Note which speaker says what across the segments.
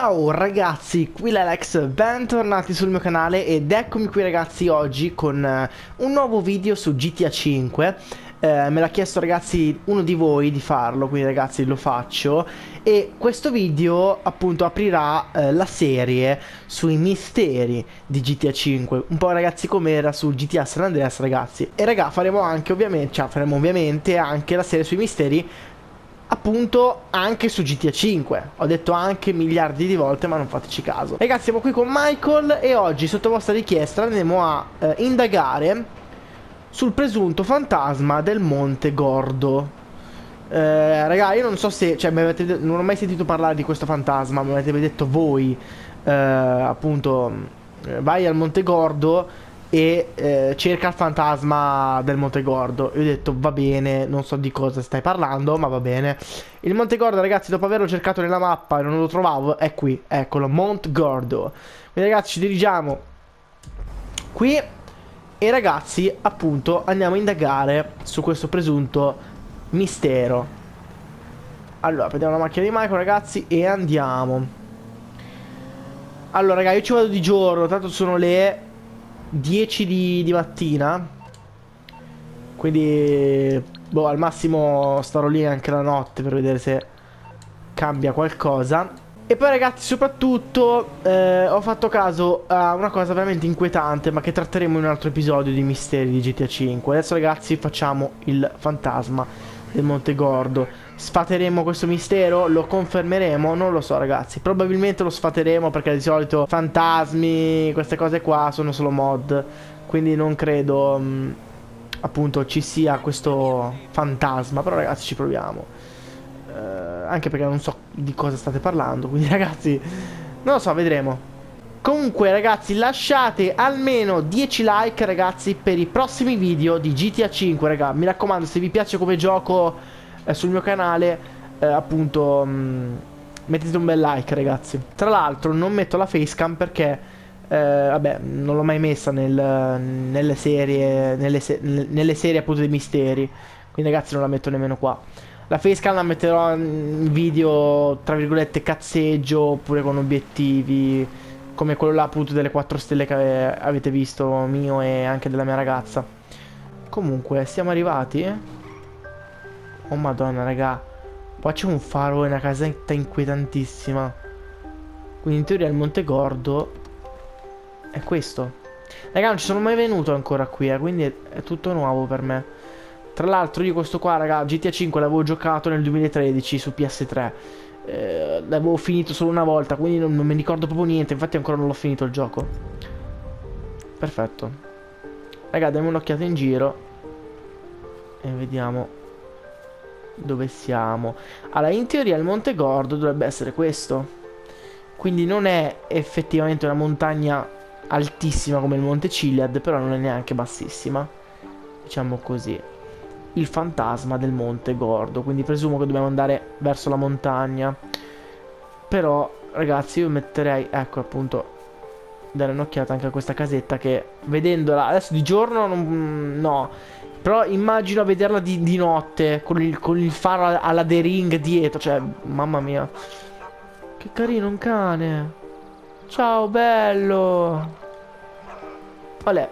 Speaker 1: Ciao ragazzi, qui l'Alex, bentornati sul mio canale ed eccomi qui ragazzi oggi con uh, un nuovo video su GTA 5 eh, Me l'ha chiesto ragazzi uno di voi di farlo, quindi ragazzi lo faccio. E questo video appunto aprirà eh, la serie sui misteri di GTA 5 Un po' ragazzi come era su GTA San Andreas ragazzi. E raga faremo anche ovviamente, cioè faremo ovviamente anche la serie sui misteri appunto anche su GTA 5 Ho detto anche miliardi di volte ma non fateci caso. Ragazzi siamo qui con Michael e oggi sotto vostra richiesta andremo a eh, indagare sul presunto fantasma del Monte Gordo. Eh, Raga io non so se cioè, avete, non ho mai sentito parlare di questo fantasma Mi avete detto voi. Eh, appunto eh, vai al Monte Gordo e eh, cerca il fantasma del Monte Gordo. Io ho detto va bene, non so di cosa stai parlando, ma va bene. Il Monte Gordo, ragazzi, dopo averlo cercato nella mappa e non lo trovavo, è qui, eccolo, Monte Gordo. Quindi ragazzi ci dirigiamo qui e ragazzi, appunto, andiamo a indagare su questo presunto mistero. Allora, prendiamo la macchina di Michael, ragazzi, e andiamo. Allora, raga, io ci vado di giorno, tanto sono le 10 di, di mattina. Quindi Boh al massimo starò lì anche la notte per vedere se cambia qualcosa. E poi ragazzi soprattutto eh, ho fatto caso a una cosa veramente inquietante Ma che tratteremo in un altro episodio di Misteri di GTA 5 Adesso ragazzi facciamo il fantasma del Monte Gordo Sfateremo questo mistero? Lo confermeremo? Non lo so ragazzi. Probabilmente lo sfateremo perché di solito fantasmi, queste cose qua sono solo mod. Quindi non credo mh, mm, appunto ci sia questo fantasma. Però ragazzi ci proviamo. Eh, Anche perché non so di cosa state parlando. Quindi ragazzi non lo so vedremo. Comunque ragazzi lasciate almeno 10 like ragazzi per i prossimi video di GTA 5 raga. Mi raccomando se vi piace come gioco eh, sul mio canale eh, appunto mh, mm, mettete un bel like ragazzi. Tra l'altro non metto la facecam perché eh, vabbè non l'ho mai messa nel, nelle serie nelle, se nelle serie appunto dei misteri. Quindi ragazzi non la metto nemmeno qua. La facecam la metterò in video tra virgolette cazzeggio oppure con obiettivi come quello là appunto delle 4 stelle che avete visto mio e anche della mia ragazza. Comunque siamo arrivati Oh madonna raga. Qua c'è un faro e una casetta inquietantissima. Quindi in teoria il Monte Gordo È questo. Raga non ci sono mai venuto ancora qui eh, Quindi è, tutto nuovo per me. Tra l'altro io questo qua raga GTA 5 l'avevo giocato nel 2013 su PS3 eh, L'avevo finito solo una volta Quindi non, non mi ricordo proprio niente. Infatti ancora non l'ho finito il gioco. Perfetto. Raga diamo un'occhiata in giro E vediamo dove siamo. Allora, in teoria il Monte Gordo dovrebbe essere questo. Quindi non è effettivamente una montagna altissima come il Monte Chiliad, però non è neanche bassissima. Diciamo così. Il fantasma del Monte Gordo, quindi presumo che dobbiamo andare verso la montagna. Però, ragazzi, io metterei, ecco appunto, dare un'occhiata anche a questa casetta che vedendola adesso di giorno non, no però immagino vederla di, di notte con il, con il, faro alla The Ring dietro. Cioè, mamma mia. Che carino un cane. Ciao, bello. Olè.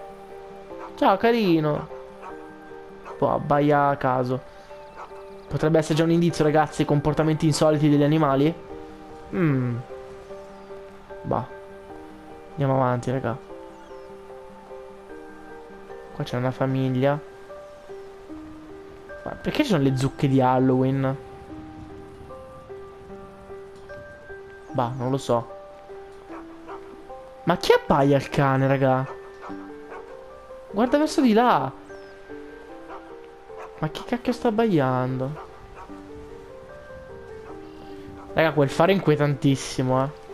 Speaker 1: Ciao, carino. Boh, abbaia a caso. Potrebbe essere già un indizio, ragazzi, comportamenti insoliti degli animali? Mmm. Bah. Andiamo avanti, raga. Qua c'è una famiglia. Ma perché ci sono le zucche di Halloween? Bah, non lo so. Ma chi appaia il cane, raga? Guarda verso di là. Ma chi cacchio sta abbaiando? Raga, quel fare è inquietantissimo, eh.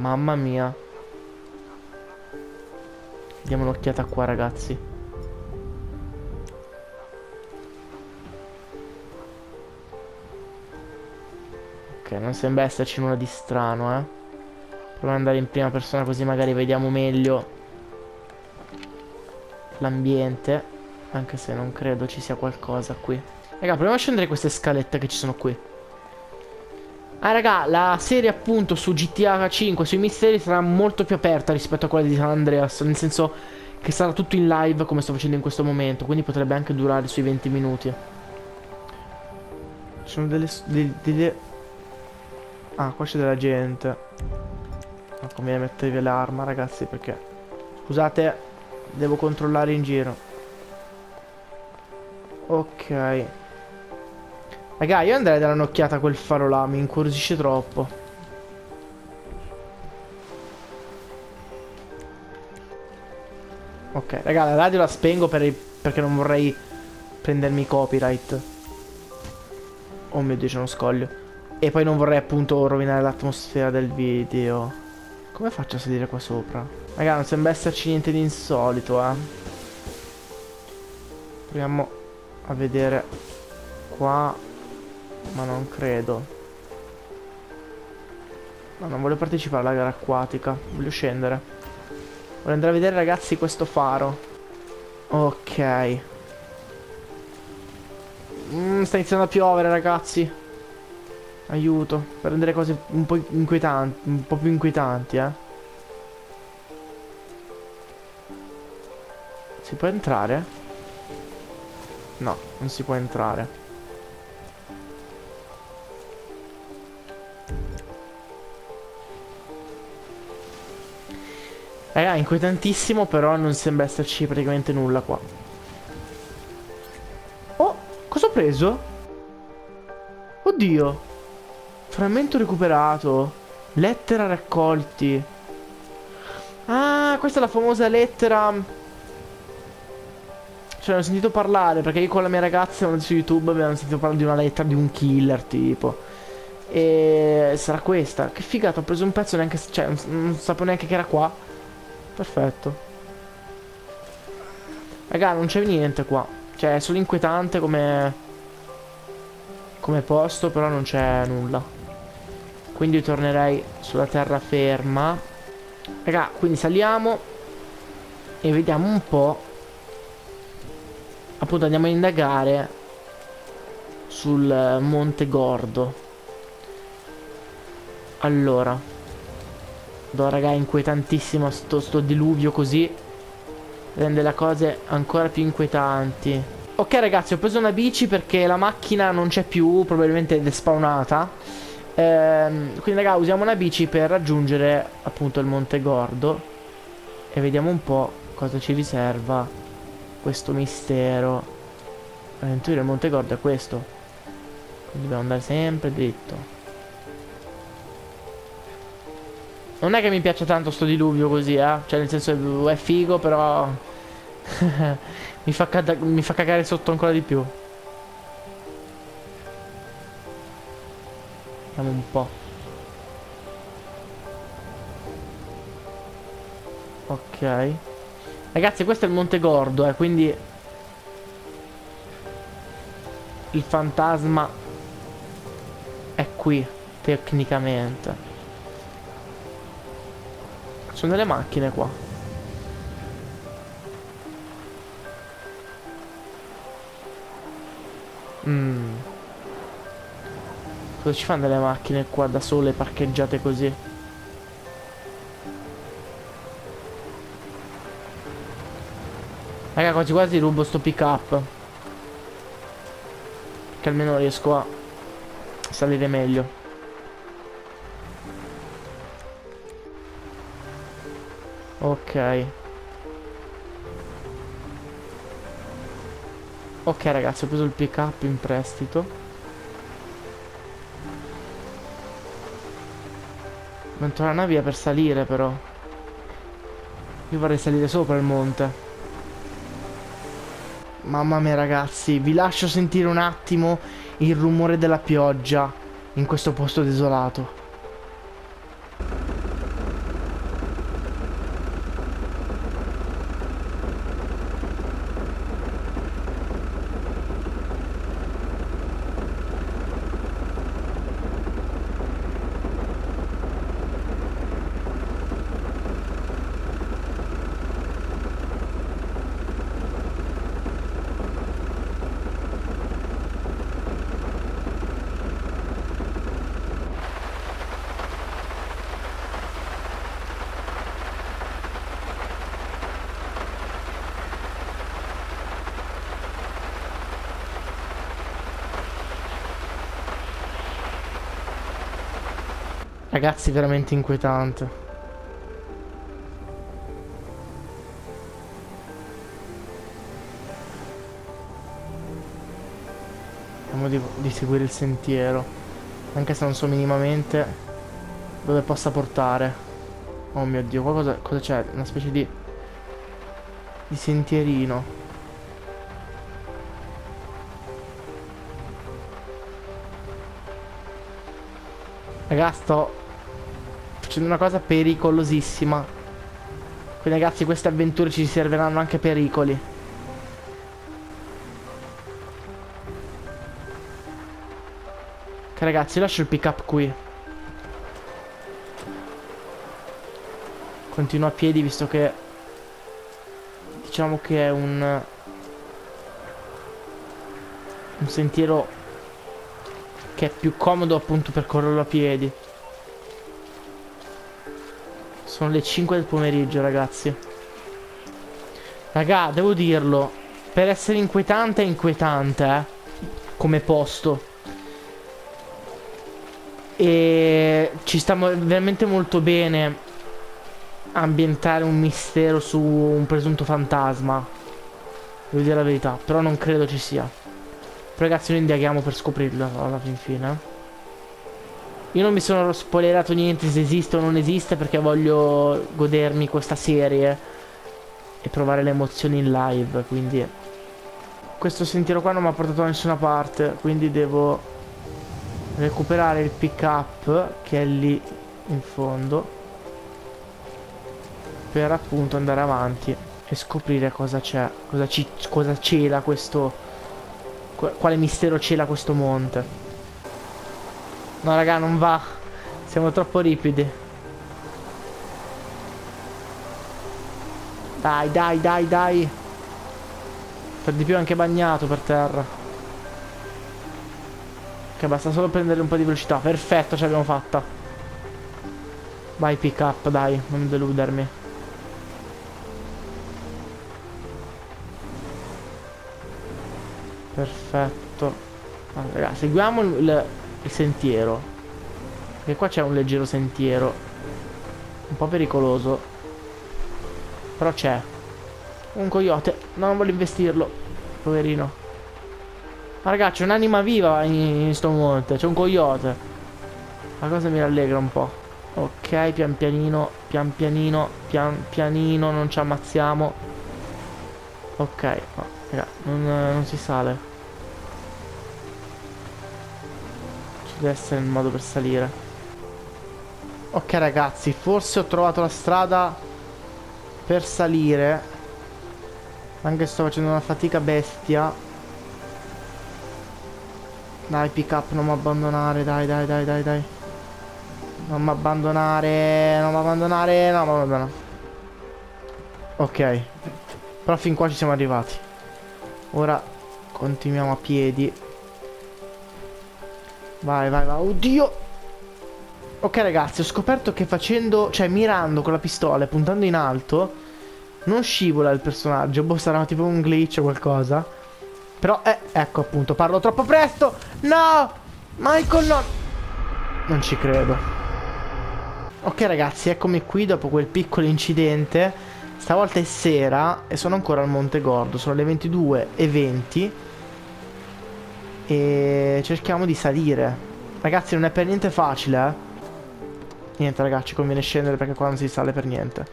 Speaker 1: Mamma mia. Diamo un'occhiata qua, ragazzi. non sembra esserci nulla di strano, eh. Proviamo ad andare in prima persona così magari vediamo meglio l'ambiente. Anche se non credo ci sia qualcosa qui. Raga, proviamo a scendere queste scalette che ci sono qui. Ah raga, la serie appunto su GTA 5, sui misteri sarà molto più aperta rispetto a quella di San Andreas, nel senso che sarà tutto in live come sto facendo in questo momento, quindi potrebbe anche durare sui 20 minuti. Ci sono delle... delle, delle... Ah, qua c'è della gente. Ma conviene mettere via l'arma ragazzi perché... Scusate, devo controllare in giro. Ok. Raga, io andrei a dare un'occhiata a quel faro là, mi incuriosisce troppo. Ok, raga, la radio la spengo per i... perché non vorrei prendermi copyright. Oh mio dio, c'è uno scoglio. E poi non vorrei appunto rovinare l'atmosfera del video. Come faccio a sedere qua sopra? Raga, non sembra esserci niente di insolito, eh. Proviamo a vedere qua ma non credo. No, non voglio partecipare alla gara acquatica. Voglio scendere. Voglio andare a vedere, ragazzi, questo faro. Ok. Mm, sta iniziando a piovere, ragazzi. Aiuto. Per rendere cose un po' inquietanti. Un po' più inquietanti, eh. Si può entrare? No, non si può entrare. Raga, inquietantissimo, però non sembra esserci praticamente nulla qua. Oh, cosa ho preso? Oddio. Frammento recuperato. Lettera raccolti. Ah, questa è la famosa lettera... Cioè, ho sentito parlare, perché io con la mia ragazza su YouTube abbiamo sentito parlare di una lettera di un killer, tipo. E sarà questa. Che figata, ho preso un pezzo neanche... Cioè, non sapevo neanche che era qua. Perfetto. Raga, non c'è niente qua. Cioè, è solo inquietante come... Come posto, però non c'è nulla. Quindi tornerei sulla terraferma. Raga, quindi saliamo. E vediamo un po'. Appunto andiamo a indagare. Sul Monte Gordo. Allora. Do raga, è inquietantissimo sto, sto diluvio così. Rende le cose ancora più inquietanti. Ok ragazzi, ho preso una bici perché la macchina non c'è più, probabilmente è despawnata. Ehm, quindi raga, usiamo una bici per raggiungere appunto il Monte Gordo. E vediamo un po' cosa ci riserva questo mistero. L'avventura del Monte Gordo è questo. Quindi dobbiamo andare sempre dritto. Non è che mi piaccia tanto sto diluvio così, eh. Cioè, nel senso è figo, però... mi, fa mi fa cagare sotto ancora di più. Vediamo un po'. Ok. Ragazzi, questo è il Monte Gordo, eh, quindi... Il fantasma è qui, tecnicamente. Sono delle macchine qua. Mmm. Cosa ci fanno delle macchine qua da sole parcheggiate così? Raga quasi quasi rubo sto pick up Che almeno riesco a salire meglio Ok. Ok ragazzi, ho preso il pick up in prestito. Non trovo una via per salire però. Io vorrei salire sopra il monte. Mamma mia ragazzi, vi lascio sentire un attimo il rumore della pioggia in questo posto desolato. Ragazzi, veramente inquietante. Vediamo di, di seguire il sentiero. Anche se non so minimamente dove possa portare. Oh mio dio, qua cosa, c'è? Una specie di... Di sentierino. Raga, sto facendo una cosa pericolosissima. Quindi ragazzi, queste avventure ci serviranno anche pericoli. Ok ragazzi, lascio il pick up qui. Continuo a piedi visto che... Diciamo che è un... Un sentiero che è più comodo appunto percorrerlo a piedi. Sono le 5 del pomeriggio, ragazzi. Raga, devo dirlo. Per essere inquietante è inquietante, eh. Come posto. E ci sta veramente molto bene ambientare un mistero su un presunto fantasma. Devo dire la verità, però non credo ci sia. Ragazzi noi indaghiamo per scoprirlo alla fin fine Io non mi sono spoilerato niente se esiste o non esiste Perché voglio godermi questa serie E provare le emozioni in live Quindi Questo sentiero qua non mi ha portato da nessuna parte Quindi devo Recuperare il pick up Che è lì in fondo Per appunto andare avanti E scoprire cosa c'è Cosa, cosa cela questo quale mistero cela questo monte? No, raga, non va. Siamo troppo ripidi. Dai, dai, dai, dai. Per di più anche bagnato per terra. Ok, basta solo prendere un po' di velocità. Perfetto, ce l'abbiamo fatta. Vai, pick up, dai, non deludermi. Perfetto. Allora, seguiamo il, il sentiero. Perché qua c'è un leggero sentiero. Un po' pericoloso. Però c'è. Un coyote. No, non voglio investirlo. Poverino. Ma ragazzi, c'è un'anima viva in, in sto monte. C'è un coyote. La cosa mi rallegra un po'. Ok, pian pianino, pian pianino, pian pianino, non ci ammazziamo. Ok, no, raga, non, non si sale. Deve essere il modo per salire. Ok ragazzi Forse ho trovato la strada Per salire. Anche sto facendo una fatica bestia. Dai pick up non mi abbandonare Dai dai dai dai dai. Non mi abbandonare Non mi abbandonare No mi abbandonare Ok. Però fin qua ci siamo arrivati. Ora continuiamo a piedi Vai, vai, vai. Oddio! Ok ragazzi, ho scoperto che facendo, cioè mirando con la pistola e puntando in alto, non scivola il personaggio. Boh, sarà tipo un glitch o qualcosa. Però, eh, ecco appunto, parlo troppo presto! No! Michael, no! Non ci credo. Ok ragazzi, eccomi qui dopo quel piccolo incidente. Stavolta è sera e sono ancora al Monte Gordo. Sono le 22 e 20 cerchiamo di salire. Ragazzi, non è per niente facile, eh. Niente, ragazzi, conviene scendere perché qua non si sale per niente.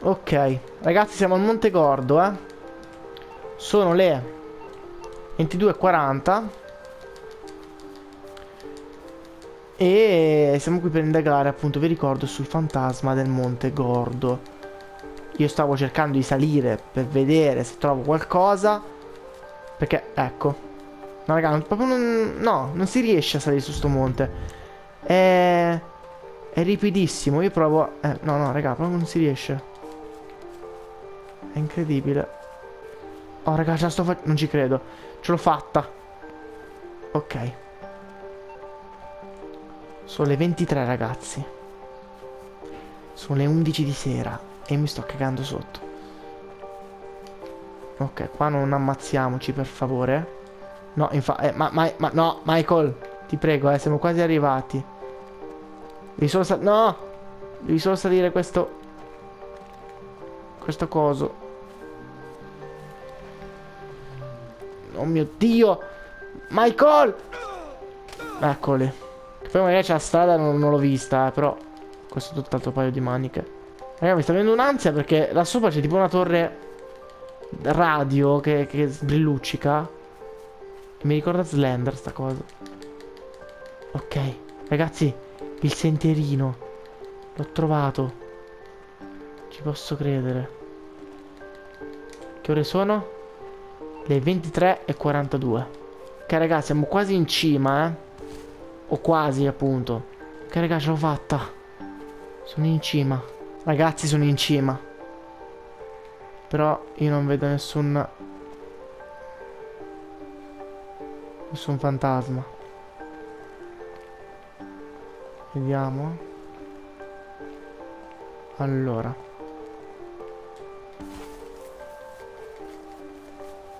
Speaker 1: Ok. Ragazzi, siamo al Monte Gordo, eh. Sono le 22.40. E siamo qui per indagare, appunto, vi ricordo, sul fantasma del Monte Gordo. Io stavo cercando di salire per vedere se trovo qualcosa. Perché, ecco, No, raga, proprio non... No, non si riesce a salire su sto monte. È... È ripidissimo. Io provo... Eh, no, no, raga, proprio non si riesce. È incredibile. Oh, raga, ce la sto facendo... Non ci credo. Ce l'ho fatta. Ok. Sono le 23, ragazzi. Sono le 11 di sera. E mi sto cagando sotto. Ok, qua non ammazziamoci, per favore. No, infatti... Eh, ma, ma, ma, no, Michael, ti prego, eh, siamo quasi arrivati. Devi solo salire... No! Devi solo salire questo... Questo coso. Oh mio Dio! Michael! Eccoli. Poi magari c'è la strada non, non l'ho vista, eh, però... Questo è tutt'altro paio di maniche. Raga, mi sta venendo un'ansia perché là sopra c'è tipo una torre radio che, che sbrilluccica. Mi ricorda Slender sta cosa. Ok, ragazzi, il sentierino. L'ho trovato. Ci posso credere. Che ore sono? Le 23 e 42. Ok, ragazzi, siamo quasi in cima, eh. O quasi, appunto. Ok, ragazzi, l'ho fatta. Sono in cima. Ragazzi, sono in cima. Però io non vedo nessun... Nessun fantasma. Vediamo. Allora.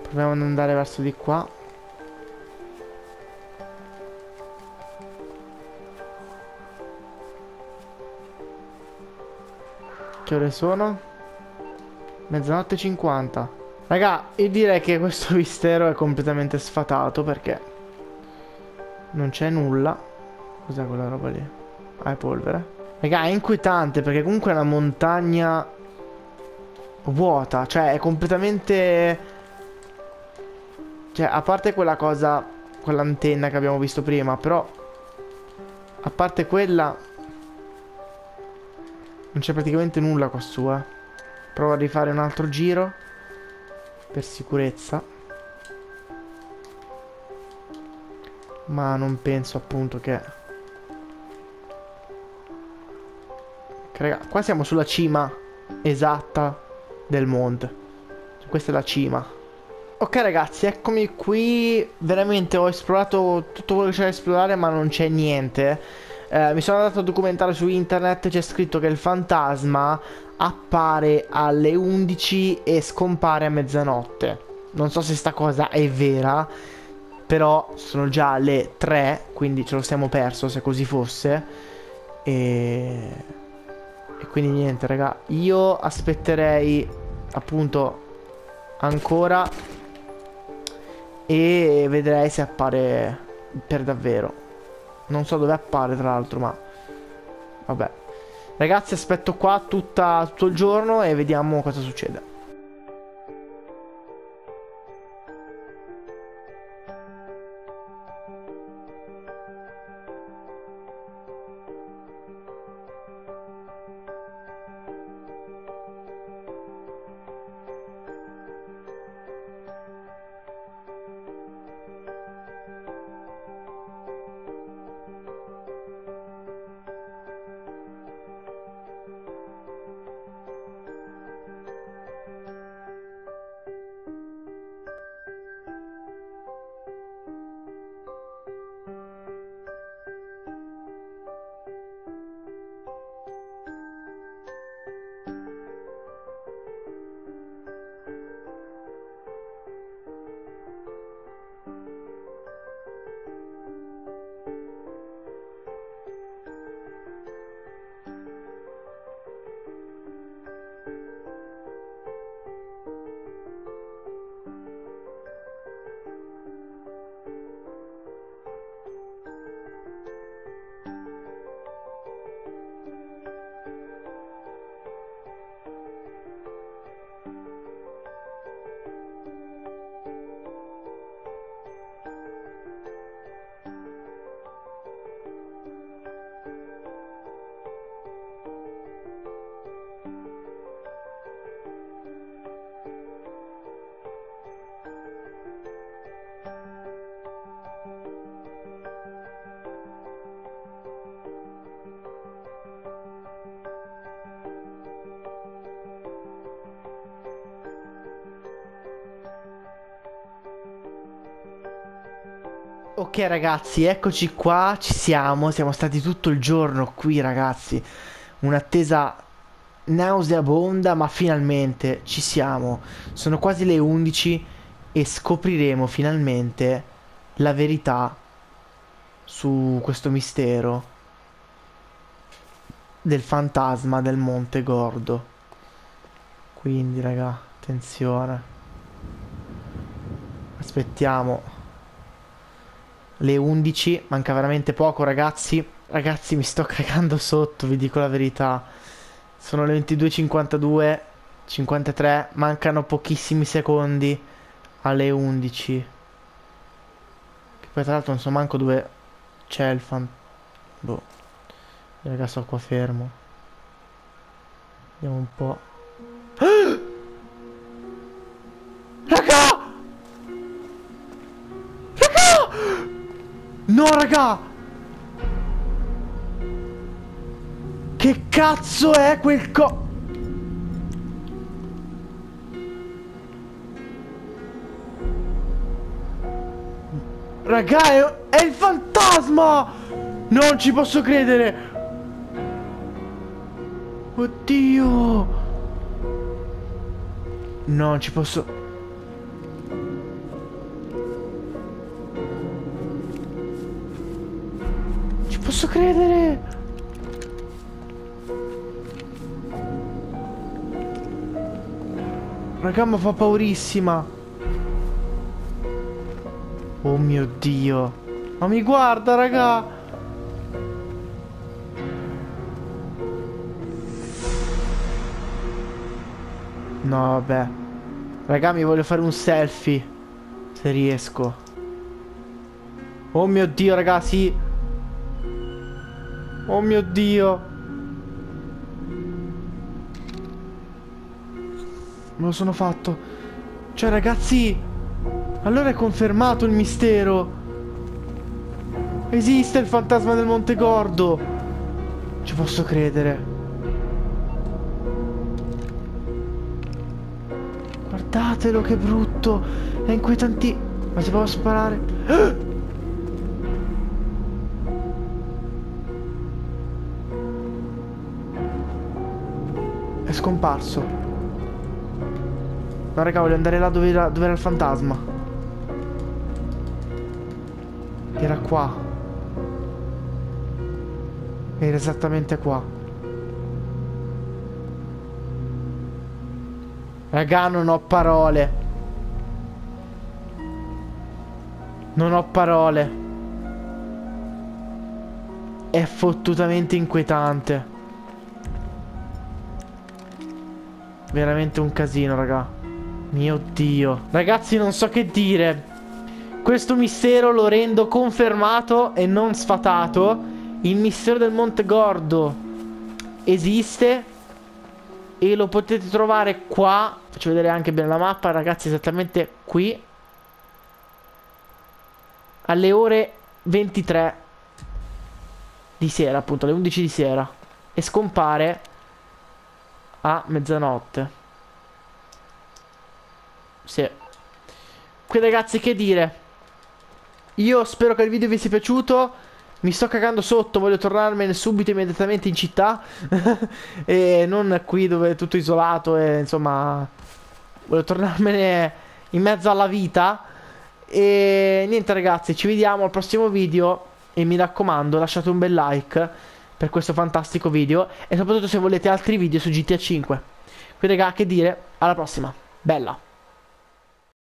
Speaker 1: Proviamo ad andare verso di qua. Che ore sono? Mezzanotte 50. Raga, io direi che questo mistero è completamente sfatato perché non c'è nulla. Cos'è quella roba lì? Ah, è polvere. Raga, è inquietante perché comunque è una montagna vuota, cioè è completamente... Cioè, a parte quella cosa, quell'antenna che abbiamo visto prima, però... A parte quella, non c'è praticamente nulla qua su, eh. Provo a rifare un altro giro. Per sicurezza. Ma non penso appunto che... raga, qua siamo sulla cima esatta del monte. Questa è la cima. Ok ragazzi, eccomi qui. Veramente ho esplorato tutto quello che c'è da esplorare ma non c'è niente. Eh, mi sono andato a documentare su internet, c'è scritto che il fantasma appare alle 11 e scompare a mezzanotte. Non so se sta cosa è vera, però sono già le 3, quindi ce lo siamo perso se così fosse. E... e quindi niente, raga, io aspetterei appunto ancora e vedrei se appare per davvero. Non so dove appare tra l'altro, ma... Vabbè. Ragazzi, aspetto qua tutta, tutto il giorno e vediamo cosa succede. Ok ragazzi, eccoci qua, ci siamo, siamo stati tutto il giorno qui ragazzi, un'attesa nauseabonda ma finalmente ci siamo, sono quasi le 11 e scopriremo finalmente la verità su questo mistero. del fantasma del Monte Gordo. Quindi, raga, attenzione. Aspettiamo le 11, manca veramente poco, ragazzi. Ragazzi, mi sto cagando sotto, vi dico la verità. Sono le 22:52, 53, mancano pochissimi secondi alle 11. Che poi tra l'altro non so manco dove c'è il fan. Boh. Raga, sto qua fermo. Vediamo un po'. No, raga! Che cazzo è quel co... Raga, è, è il fantasma! Non ci posso credere! Oddio! Non ci posso... posso credere! Raga, ma fa paurissima! Oh mio Dio! Ma mi guarda, raga! No, vabbè. Raga, mi voglio fare un selfie. Se riesco. Oh mio Dio, ragazzi. Oh mio Dio. Me lo sono fatto. Cioè, ragazzi. Allora è confermato il mistero. Esiste il fantasma del Monte Gordo. Ci posso credere. Guardatelo che brutto È inquietanti Ma si può sparare È scomparso No raga voglio andare là dove era, dove era il fantasma Era qua Era esattamente qua Raga, non ho parole. Non ho parole. È fottutamente inquietante. Veramente un casino, raga. Mio Dio. Ragazzi, non so che dire. Questo mistero lo rendo confermato e non sfatato. Il mistero del Monte Gordo esiste e lo potete trovare qua faccio vedere anche bene la mappa ragazzi esattamente qui alle ore 23 di sera appunto alle 11 di sera e scompare a mezzanotte. Sì. Qui ragazzi che dire. Io spero che il video vi sia piaciuto. Mi sto cagando sotto, voglio tornarmene subito immediatamente in città. E non qui dove è tutto isolato e insomma voglio tornarmene in mezzo alla vita. E niente ragazzi, ci vediamo al prossimo video. E mi raccomando lasciate un bel like per questo fantastico video e soprattutto se volete altri video su GTA 5. Quindi raga, che dire, alla prossima. Bella.